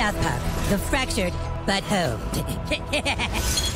South the fractured but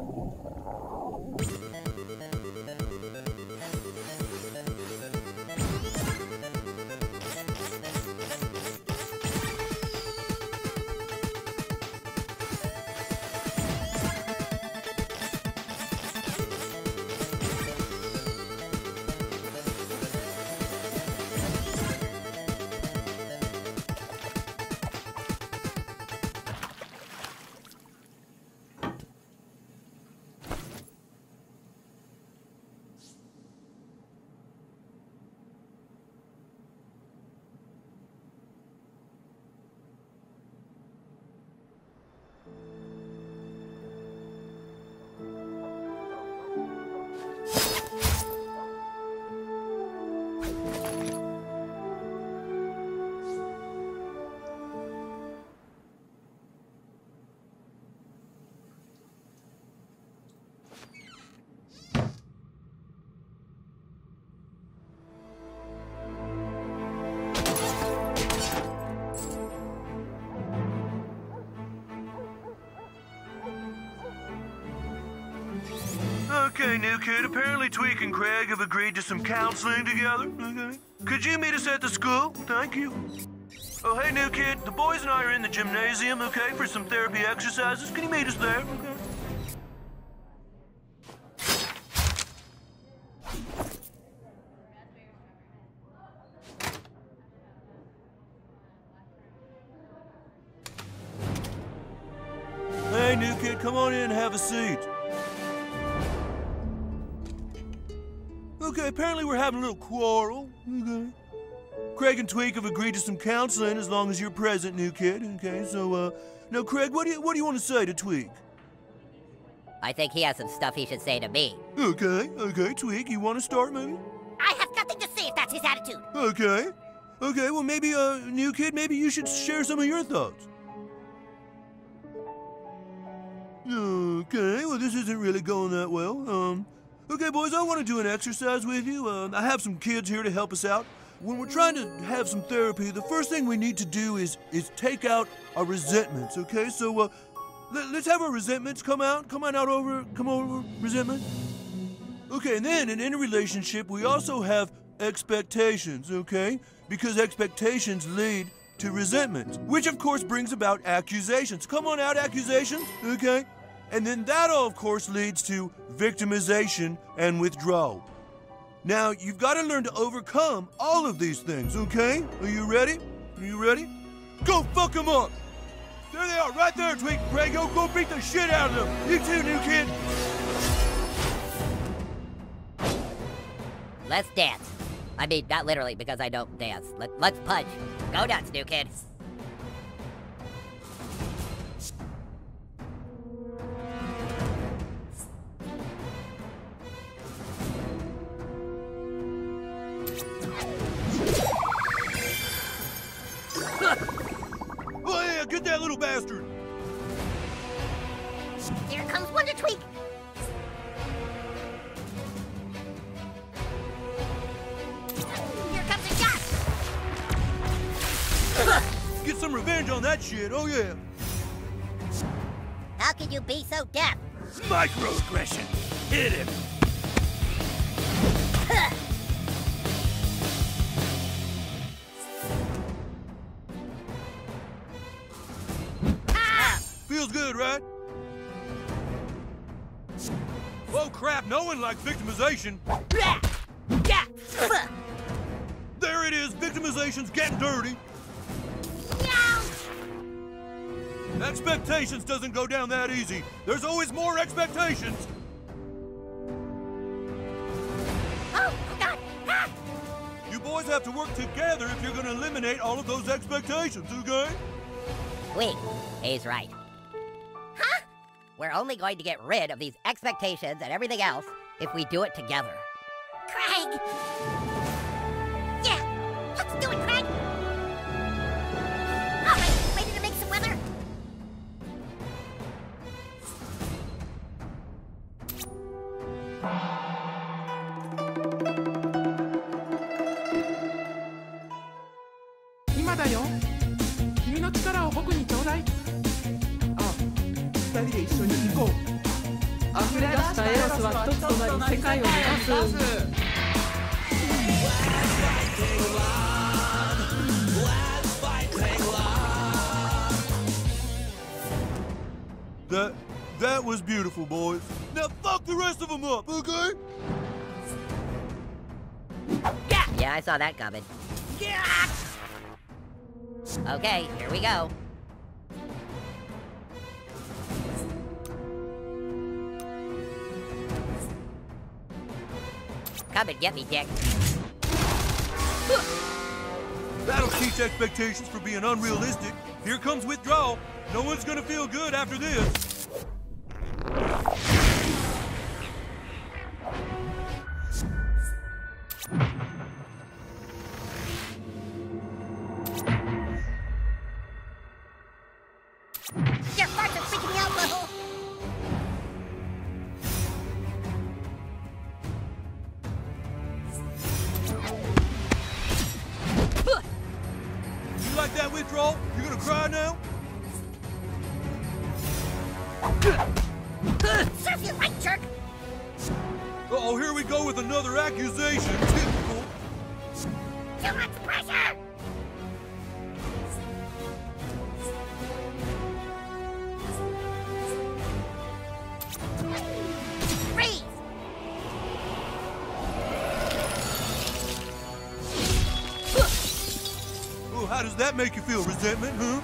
Thank you. Okay, new kid. Apparently Tweek and Craig have agreed to some counseling together. Okay. Could you meet us at the school? Thank you. Oh, hey, new kid. The boys and I are in the gymnasium, okay, for some therapy exercises. Can you meet us there? Okay. Having a little quarrel. Okay. Craig and Tweek have agreed to some counseling as long as you're present, new kid. Okay, so, uh, now, Craig, what do you, what do you want to say to Tweek? I think he has some stuff he should say to me. Okay, okay, Tweek, you want to start, maybe? I have nothing to say if that's his attitude. Okay. Okay, well, maybe, uh, new kid, maybe you should share some of your thoughts. Okay, well, this isn't really going that well. Um, okay, boys, I want to do an exercise with you. Um, I have some kids here to help us out. When we're trying to have some therapy, the first thing we need to do is is take out our resentments. Okay, so uh, let, let's have our resentments come out. Come on out over. Come over, resentment. Okay, and then in any relationship, we also have expectations, okay? Because expectations lead to resentment, which of course brings about accusations. Come on out, accusations, okay? And then that all, of course, leads to victimization and withdrawal. Now, you've got to learn to overcome all of these things, okay? Are you ready? Are you ready? Go fuck them up! There they are, right there, and Craig. Go, beat the shit out of them. You too, new kid. Let's dance. I mean, not literally because I don't dance. Let, let's punch. Go nuts, new kid. Get that little bastard. Here comes Wonder Tweek. Here comes a shot. Get some revenge on that shit. Oh, yeah. How can you be so deaf? Microaggression. Hit him. Feels good, right? Oh crap, no one likes victimization. There it is, victimization's getting dirty. Expectations doesn't go down that easy. There's always more expectations. Oh, God! Ah! You boys have to work together if you're gonna eliminate all of those expectations, okay? Wait, he's right. We're only going to get rid of these expectations and everything else if we do it together. Craig! Yeah, let's do it, Craig! I saw that coming. Okay, here we go. Come and get me, Dick. That'll teach expectations for being unrealistic. Here comes withdrawal. No one's gonna feel good after this. Serve you right, jerk! Uh-oh, here we go with another accusation. Typical. Too much pressure! Freeze! Oh, how does that make you feel, resentment, huh?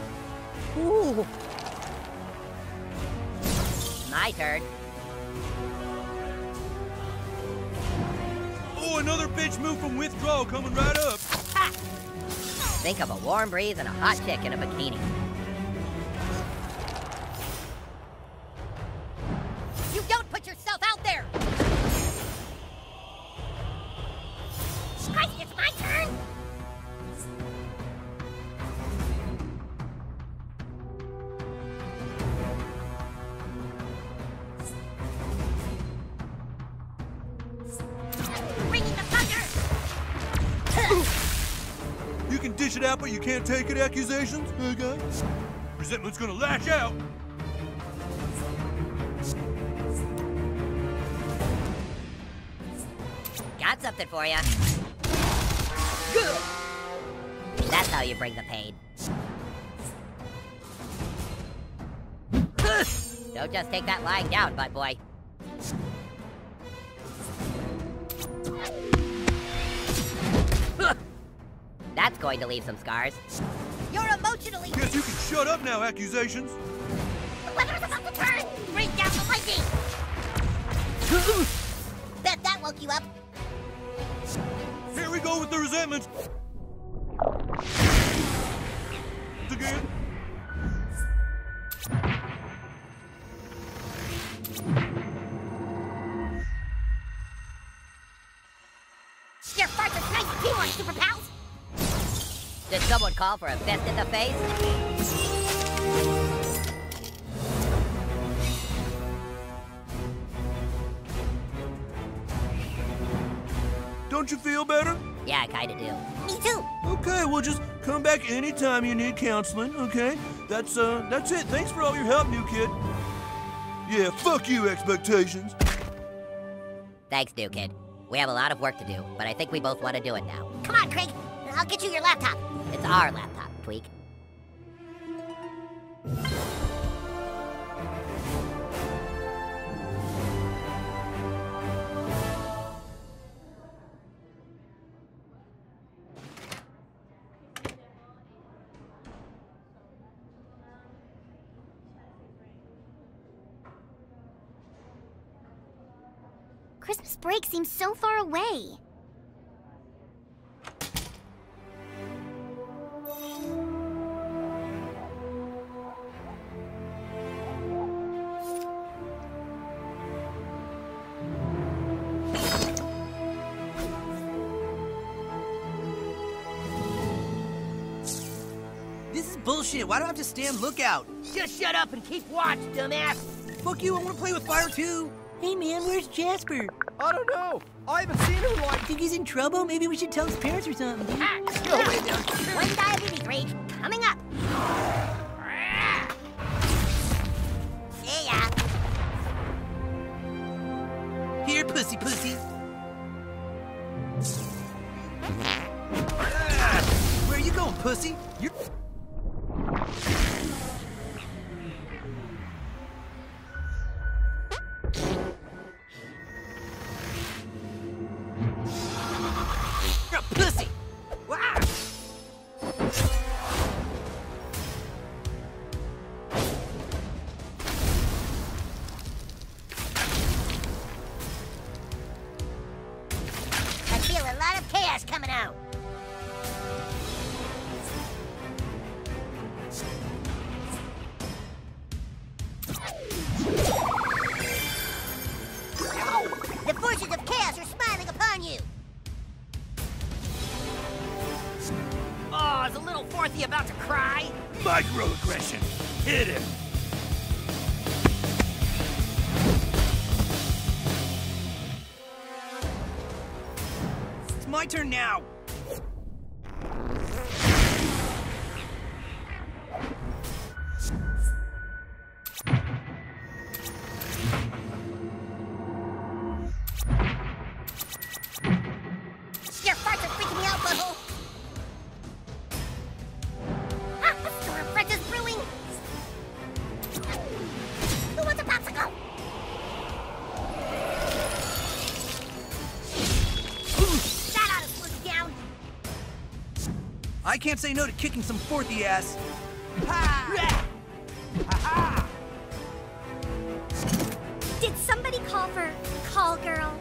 My turn. Oh, another bitch move from withdrawal coming right up. Ha! Think of a warm breeze and a hot chick in a bikini. You don't put yourself out there! Christ, dish it out, but you can't take it accusations, okay? Resentment's gonna lash out. Got something for you. That's how you bring the pain. Don't just take that lying down, bud boy. Going to leave some scars. You're emotionally... Guess you can shut up now, accusations. The weather's about to turn! Bring down the lightning! Bet that woke you up. Here we go with the resentments. Again. Call for a fist in the face? Don't you feel better? Yeah, I kinda do. Me too! Okay, well just come back anytime you need counseling, okay? That's uh that's it. Thanks for all your help, new kid. Yeah, fuck you, expectations. Thanks, new kid. We have a lot of work to do, but I think we both want to do it now. Come on, Craig. I'll get you your laptop. It's our laptop, Tweek. Christmas break seems so far away. Bullshit. Why do I have to stand lookout? Just shut up and keep watch, dumbass! Fuck you, I want to play with fire too. Hey man, where's Jasper? I don't know. I haven't seen him in like. Think he's in trouble? Maybe we should tell his parents or something. Ah, dude. One diabetes rage coming up. Turn now! Can't say no to kicking some fourthy ass. Did somebody call for call girl?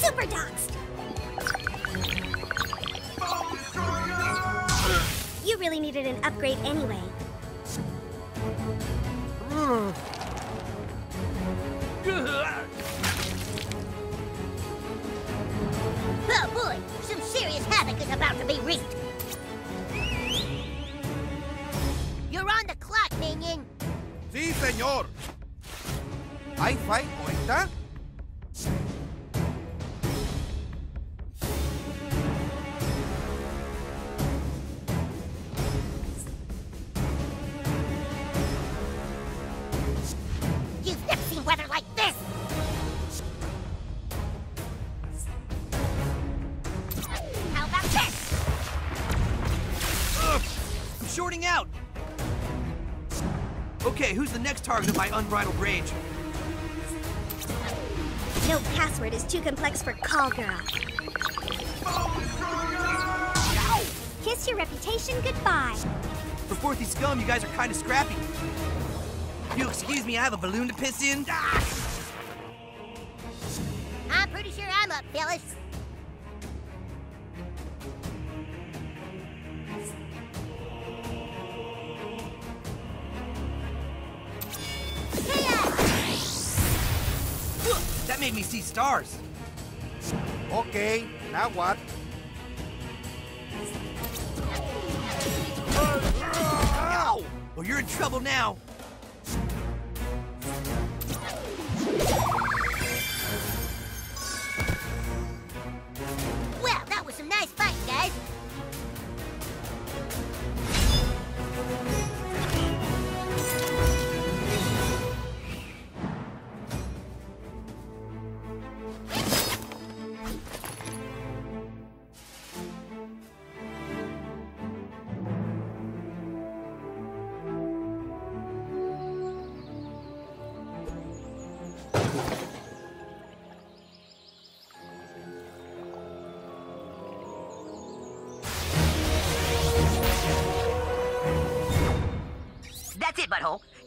Super doxed. You really needed an upgrade anyway. Be. You're on the clock, minion. Sí, señor. ¿Hay fight ahorita? Unbridled rage? No password is too complex for call girl. Kiss your reputation goodbye. For fourthy scum, you guys are kind of scrappy. You excuse me, I have a balloon to piss in. Ah! I'm pretty sure I'm up, fellas. That made me see stars. Okay, now what? Ow! Well, you're in trouble now.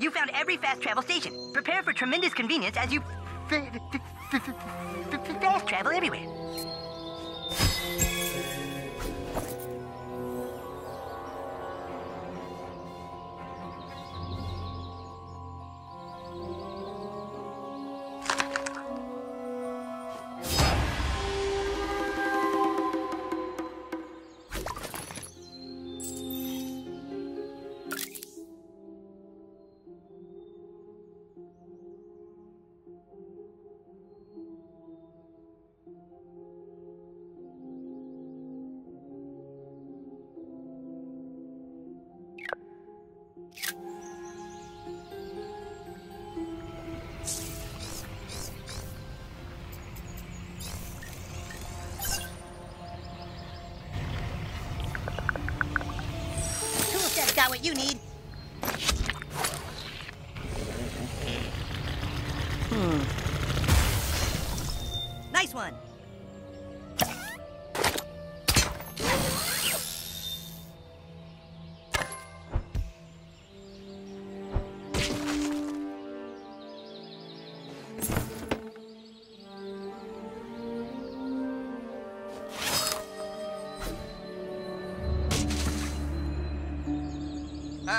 You found every fast travel station. Prepare for tremendous convenience as you fast travel everywhere. What you need.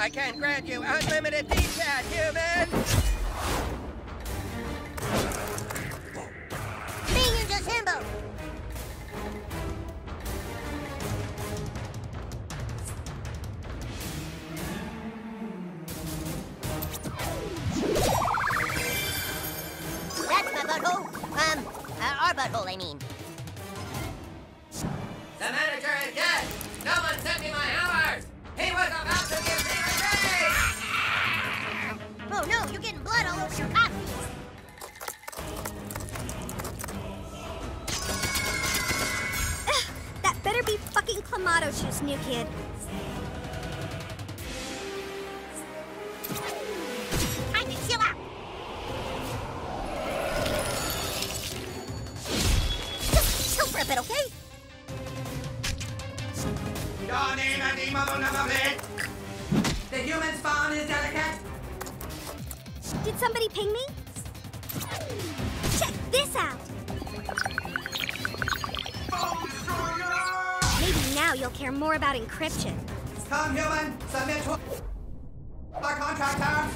I can grant you unlimited D-pad, human! Clamato juice, new kid. Time to chill out. Just chill for a bit, okay? Your name and email number, please. The human spawn is delicate. Did somebody ping me? Care more about encryption. Come, human, submit to our contract terms.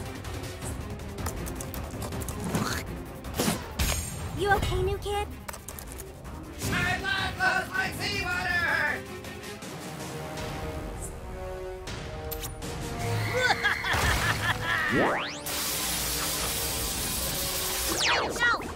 You okay, new kid? My blood flows like seawater! No!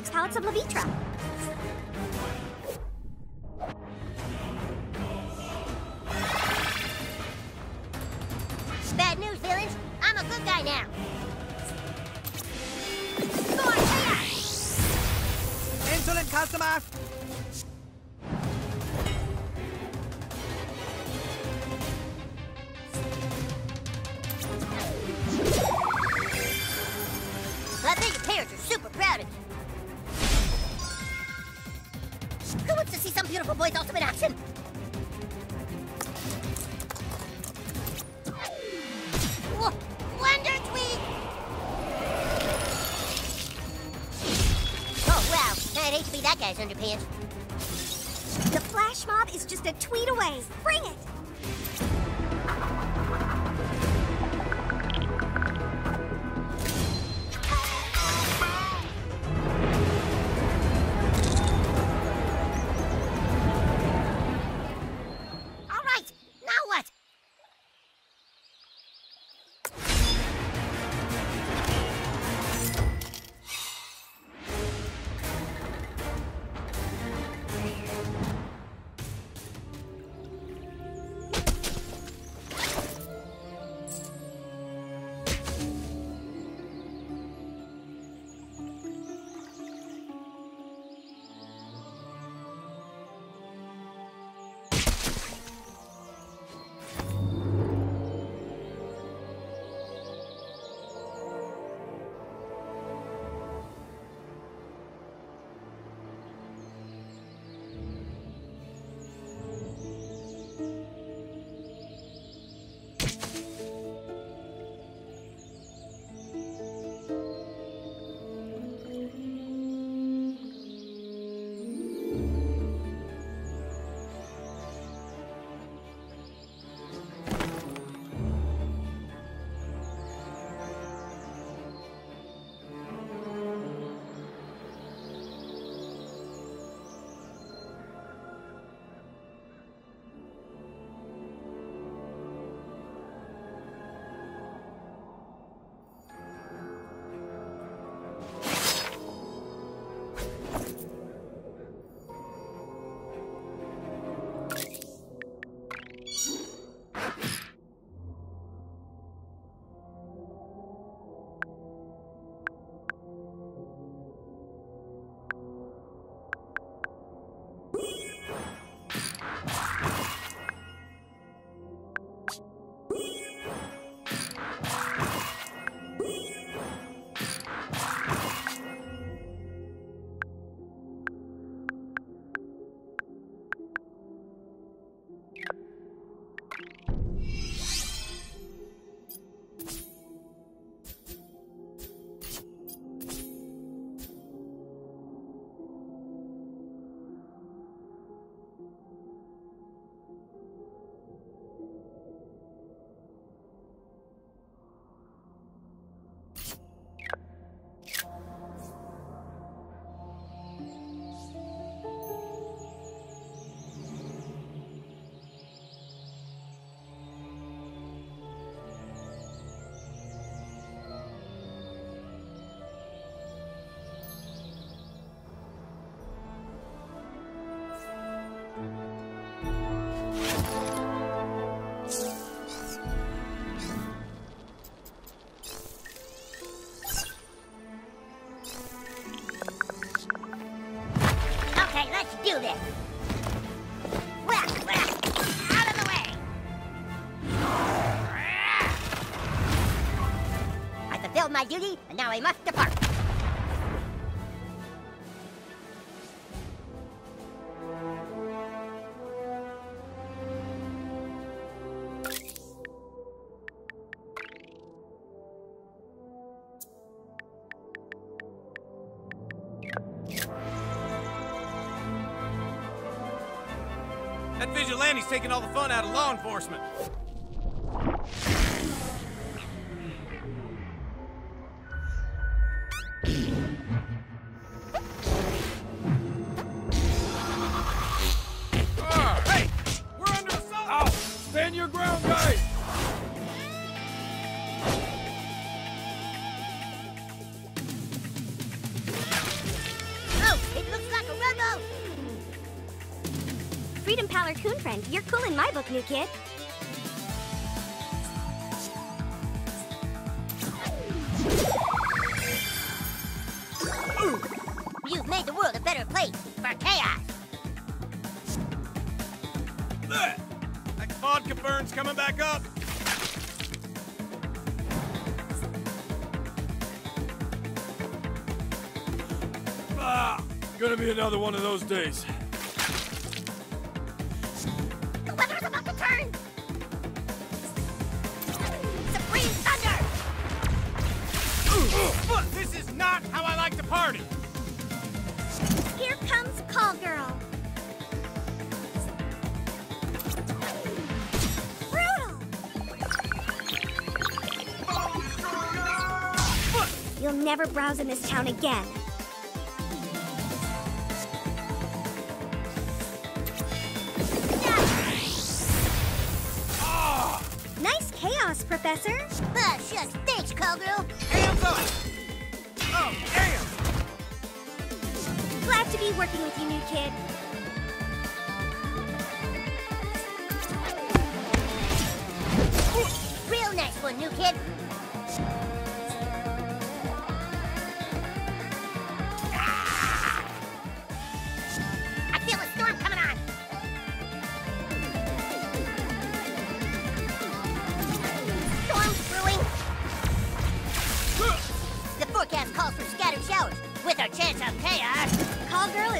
Six pallets of Levitra. Bad news, villains. I'm a good guy now. Thor, hiya! Insolent customer! I bet your parents are super proud see some beautiful boy's ultimate action? Wo- Wonder Tweek! Oh, wow. I'd hate to be that guy's underpants. The flash mob is just a tweet away. Bring it! do this. I fulfilled my duty, and now I must depart. Vigilante's taking all the fun out of law enforcement. Freedom Friend, you're cool in my book, new kid. You've made the world a better place for chaos. That vodka burn's coming back up. Ah, gonna be another one of those days. Party. Here comes Call Girl. Brutal! You'll never browse in this town again. Nice chaos, Professor. Ah, shucks. Thanks, cowgirl. Hands up! To be working with you, new kid. Real nice one, new kid.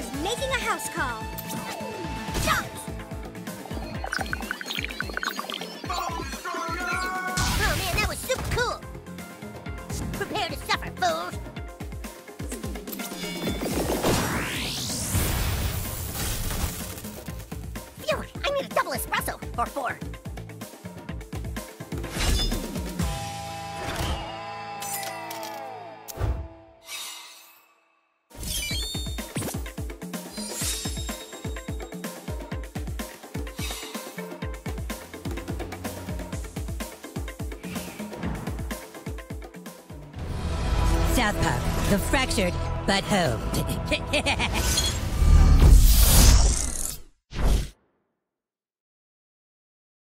Is making a house call. Fractured but home.